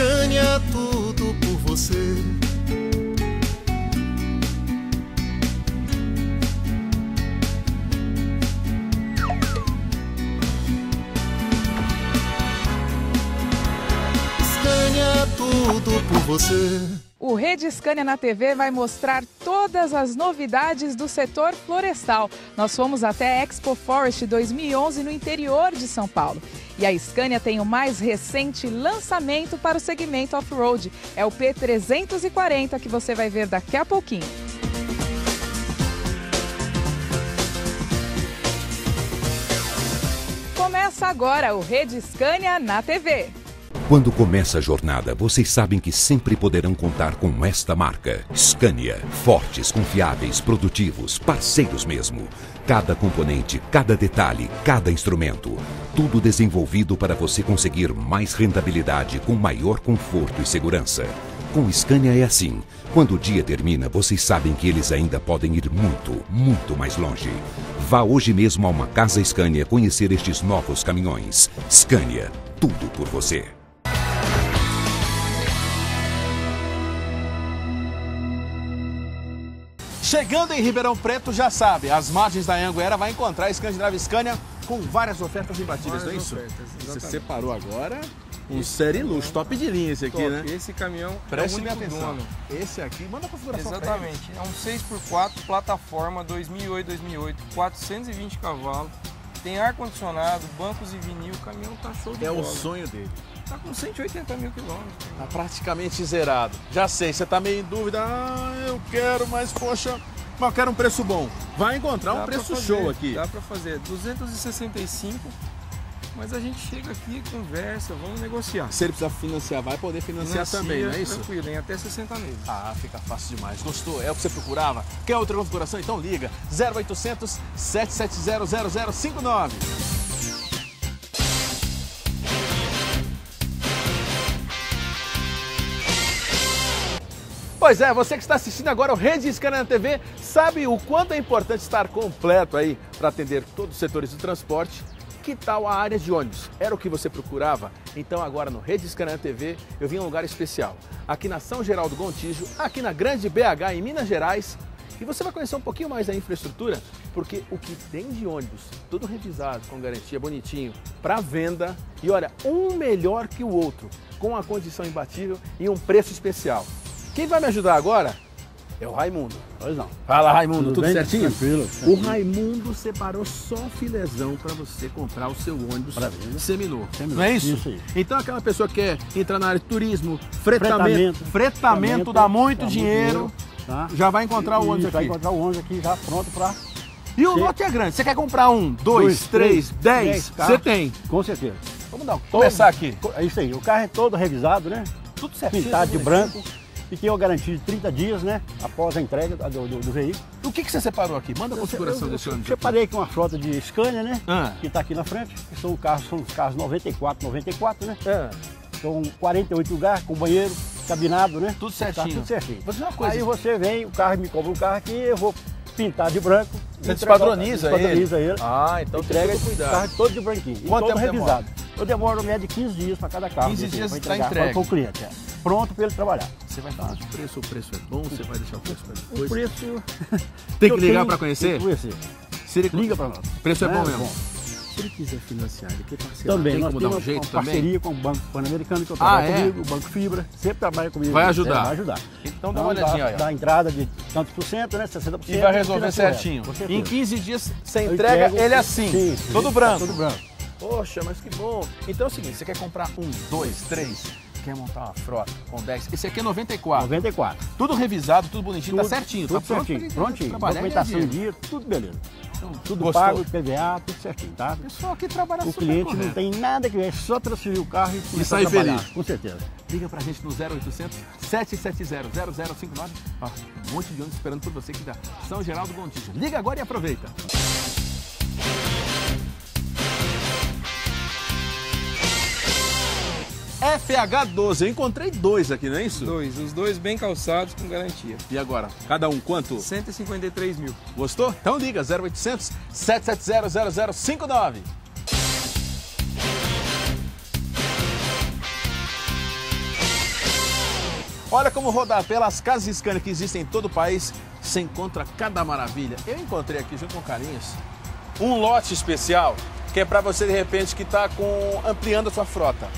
Scania, tudo por você. Scania, tudo por você. O Rede Scania na TV vai mostrar todas as novidades do setor florestal. Nós fomos até a Expo Forest 2011 no interior de São Paulo. E a Scania tem o mais recente lançamento para o segmento off-road. É o P340 que você vai ver daqui a pouquinho. Começa agora o Rede Scania na TV. Quando começa a jornada, vocês sabem que sempre poderão contar com esta marca. Scania. Fortes, confiáveis, produtivos, parceiros mesmo. Cada componente, cada detalhe, cada instrumento. Tudo desenvolvido para você conseguir mais rentabilidade com maior conforto e segurança. Com Scania é assim. Quando o dia termina, vocês sabem que eles ainda podem ir muito, muito mais longe. Vá hoje mesmo a uma casa Scania conhecer estes novos caminhões. Scania. Tudo por você. Chegando em Ribeirão Preto, já sabe, as margens da Anguera vai encontrar a Scandinavia Scania com várias ofertas imbatíveis, não é isso? ofertas, Você separou agora um série luxo, top de linha esse aqui, Top. né? Esse caminhão Preste é minha único atenção. dono. Esse aqui, manda a configuração. Exatamente. É um 6x4, plataforma 2008-2008, 420 cavalos. Tem ar-condicionado, bancos e vinil, o caminhão tá show de É bola. o sonho dele. Tá com 180 mil quilômetros. Tá praticamente zerado. Já sei, você tá meio em dúvida. Ah, eu quero, mas poxa, mas eu quero um preço bom. Vai encontrar um Dá pra preço fazer, show aqui. Dá pra fazer 265, mas a gente chega aqui, conversa, vamos negociar. Se ele precisar financiar, vai poder financiar Financia, também, não é isso? Tranquilo, em até 60 meses. Ah, fica fácil demais. Gostou? É o que você procurava? Quer outra configuração? Então liga 0800 770 0059. Pois é, você que está assistindo agora o Rede Scania na TV sabe o quanto é importante estar completo aí para atender todos os setores do transporte. Que tal a área de ônibus? Era o que você procurava? Então agora no Rede Scania na TV eu vim a um lugar especial. Aqui na São Geraldo Gontijo, aqui na Grande BH em Minas Gerais. E você vai conhecer um pouquinho mais da infraestrutura, porque o que tem de ônibus, tudo revisado, com garantia, bonitinho, para venda. E olha, um melhor que o outro, com a condição imbatível e um preço especial. Quem vai me ajudar agora é o Raimundo. Pois não. Fala, Raimundo, tudo, bem? certinho? Tranquilo. O Raimundo separou só filezão para você comprar o seu ônibus. Seminô, Não é isso? isso aí. Então aquela pessoa que quer entrar na área de turismo, fretamento, Fretamento. fretamento, dá muito dá dinheiro, tá? já vai encontrar o ônibus e Vai aqui. encontrar o ônibus aqui já pronto para... E o lote é grande. Você quer comprar um, dois, Dois, três, dez? dez Você carros. tem. Com certeza. Vamos dar, começar aqui. É isso aí. O carro é todo revisado, né? Tudo certinho. Pintado de tudo branco. E tem uma garantia de 30 dias, né? Após a entrega do, do- do veículo. O que, que você separou aqui? Manda a configuração eu, desse ônibus. aqui. separei com uma frota de Scania, né? Ah. Que está aqui na frente. que São, carros, são os carros 94, 94, né? Ah, São 48 lugares, com banheiro, cabinado, né? Tudo Tá certinho. tudo certinho. Dizer uma coisa. Aí você vem, o carro me cobra um carro aqui, eu vou pintar de branco. Você entregar- despadroniza ele? despadroniza ele. Ah, então entrega todo o cuidado. carro todo de branquinho. Quanto todo tempo demora? revisado. Eu demoro média de 15 dias para cada carro. 15 desse, dias tá entregar. Para o cliente. É. Pronto para ele trabalhar. Você vai falar de preço, o preço é bom, você vai deixar o preço para O depois. preço. Tem que ligar pra conhecer? Conhecer. Se ele... Liga para nós. O preço é Né? bom mesmo. Se ele quiser financiar, ele quer parcelar, Também, tem como dar um jeito uma também? parceria com o Banco Pan-Americano, que eu Ah, trabalho é? comigo, o Banco Fibra, sempre trabalha comigo. Vai ajudar. É, vai ajudar. Então dá uma olhadinha dá, aí, ó. Dá entrada de tantos por cento, né? 60%. E vai resolver certinho. Em 15 dias você entrega entrego- ele assim, Sim, sim, todo branco. Todo branco. Poxa, mas que bom. Então é o seguinte, você quer comprar um, dois, três, quer montar uma frota com 10. Esse aqui é 94. 94. Tudo revisado, tudo bonitinho, tá Tudo- certinho. Tudo tá pronto certinho. Prontinho. e ganhar Documentação em dinheiro. dia, tudo beleza. Então, Tudo gostou? pago, PVA, tudo certinho, tá? O pessoal aqui trabalha O super cliente não correto. tem nada que ver, é só transferir o carro e, trabalhar. feliz. Com certeza. Liga pra gente no 0800 770 0059. Ó, um monte de ônibus esperando por você aqui da São Geraldo Gontijo. Liga agora e aproveita. FH12, eu encontrei dois aqui, não é isso? Dois, os dois bem calçados com garantia. E agora? Cada um quanto? 153 mil. Gostou? Então liga 0800 770 0059. Olha como rodar pelas casas Scania que existem em todo o país, você encontra cada maravilha. Eu encontrei aqui junto com Carinhos um lote especial que é para você de repente que está com ampliando a sua frota.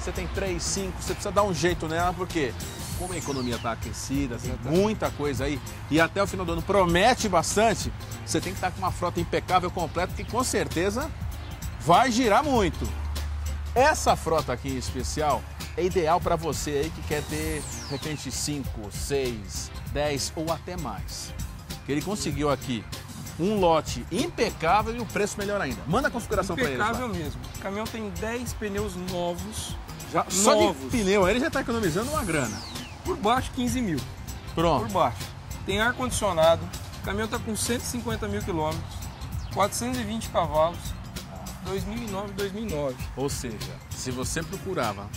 Você tem 3, 5, você precisa dar um jeito nela porque como a economia está aquecida, tem muita coisa aí e até o final do ano promete bastante, você tem que estar com uma frota impecável completa que com certeza vai girar muito. Essa frota aqui em especial é ideal para você aí que quer ter de repente 5, 6, 10 ou até mais. Que ele conseguiu aqui um lote impecável e o preço melhor ainda. Manda a configuração para ele. Impecável mesmo. O caminhão tem 10 pneus novos. Já, só de pneu, ele já está economizando uma grana. Por baixo, 15 mil. Pronto. Por baixo. Tem ar-condicionado. O caminhão está com 150 mil quilômetros. 420 cavalos. 2009, 2009. Ou seja, se você procurava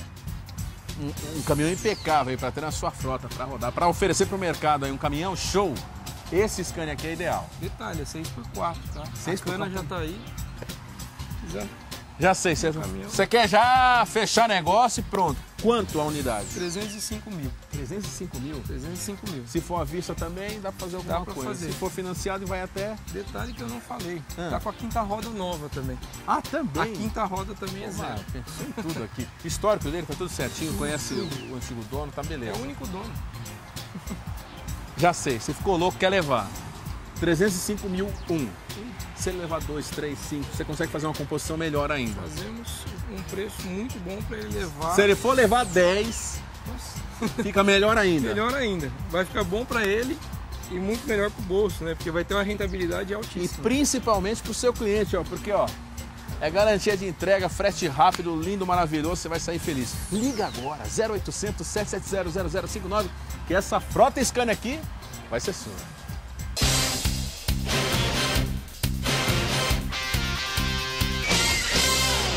um, um caminhão impecável para ter na sua frota, para rodar, para oferecer para o mercado aí um caminhão show, esse Scania aqui é ideal. Detalhe, é 6x4, tá? 6 a cana já tá aí. Já. Já sei, você, você quer já fechar negócio e pronto. Quanto a unidade? 305 mil. 305 mil. 305 mil. Se for à vista também, dá para fazer alguma Dá pra coisa. fazer. Se for financiado, vai até. Detalhe que eu não falei. Ah. Tá com a quinta roda nova também. Ah, também. A quinta roda também é zero. mano, pensou em tudo aqui. Histórico dele, tá tudo certinho, conhece o, o antigo dono, tá É beleza. o único dono. Já sei, você ficou louco, quer levar. 305 mil, um. Se ele levar 2, 3, 5, você consegue fazer uma composição melhor ainda. Fazemos um preço muito bom para ele levar. Se ele for levar 10, Nossa, fica melhor ainda. melhor ainda. Vai ficar bom para ele e muito melhor pro bolso, né? Porque vai ter uma rentabilidade E altíssima. principalmente pro seu cliente, ó, porque ó, é garantia de entrega, frete rápido, lindo, maravilhoso, você vai sair feliz. Liga agora, 0800 770 0059, que essa frota Scania aqui vai ser sua.